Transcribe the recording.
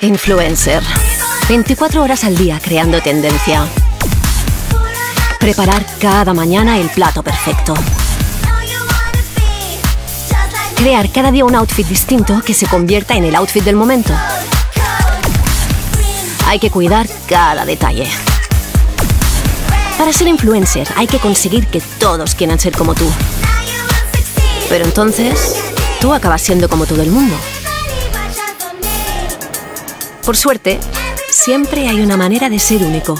Influencer. 24 horas al día creando tendencia. Preparar cada mañana el plato perfecto. Crear cada día un outfit distinto que se convierta en el outfit del momento. Hay que cuidar cada detalle. Para ser influencer hay que conseguir que todos quieran ser como tú. Pero entonces, tú acabas siendo como todo el mundo. Por suerte, siempre hay una manera de ser único.